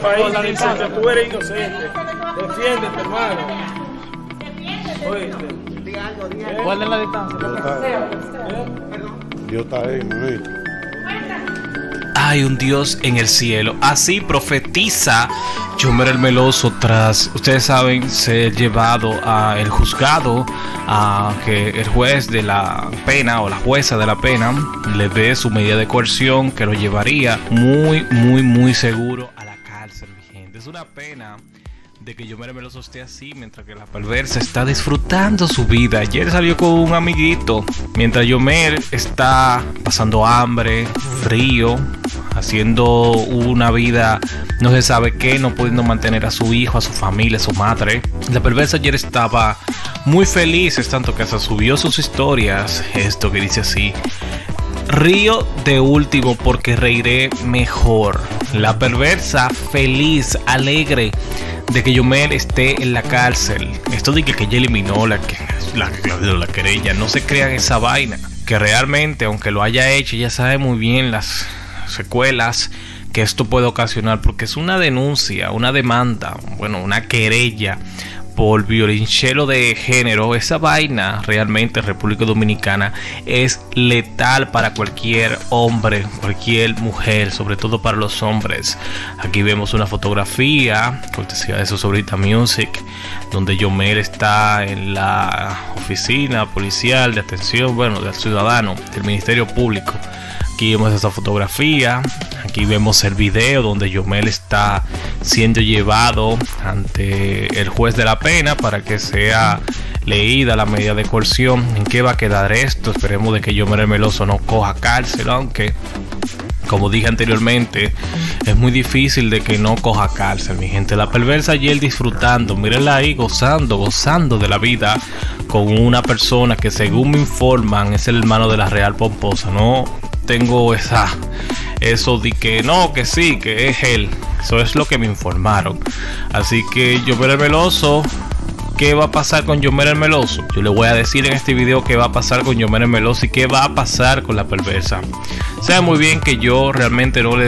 país dice que tú eres inocente. Defiéndete, hermano. Oíste. Guarden la distancia. Dios está ahí, manito. Hay un Dios en el cielo. Así profetiza Yomer el Meloso tras, ustedes saben, ser llevado a el juzgado a que el juez de la pena o la jueza de la pena le dé su medida de coerción que lo llevaría muy, muy, muy seguro a la. Es una pena de que Yomer el Meloso esté así mientras que la perversa está disfrutando su vida. Ayer salió con un amiguito mientras Yomer está pasando hambre, frío, haciendo una vida no se sabe qué, no pudiendo mantener a su hijo, a su familia, a su madre. La perversa ayer estaba muy feliz, es tanto que hasta subió sus historias, esto que dice así. Río de último porque reiré mejor. La perversa, feliz, alegre de que Yomel esté en la cárcel. Esto de que, ya eliminó la, la, la, la querella. No se crean esa vaina. Que realmente, aunque lo haya hecho, ya sabe muy bien las secuelas que esto puede ocasionar porque es una denuncia, una demanda, bueno, una querella por violinchelo de género, esa vaina realmente en República Dominicana es letal para cualquier hombre, cualquier mujer, sobre todo para los hombres. Aquí vemos una fotografía, cortesía de Sobrita Music, donde Yomel está en la oficina policial de atención, bueno, del ciudadano, del Ministerio Público. Aquí vemos esa fotografía. Aquí vemos el video donde Yomel está siendo llevado ante el juez de la pena para que sea leída la medida de coerción. ¿En qué va a quedar esto? Esperemos de que Yomel Meloso no coja cárcel, aunque como dije anteriormente, es muy difícil de que no coja cárcel, mi gente. La perversa ayer disfrutando, mírenla ahí, gozando, gozando de la vida con una persona que según me informan es el hermano de la Real Pomposa. No tengo esa eso de que no, que sí, que es él. Eso es lo que me informaron. Así que yo veré Meloso. ¿Qué va a pasar con Yomer el Meloso? Yo le voy a decir en este video qué va a pasar con Yomer el Meloso y qué va a pasar con la perversa. Saben muy bien que yo realmente no le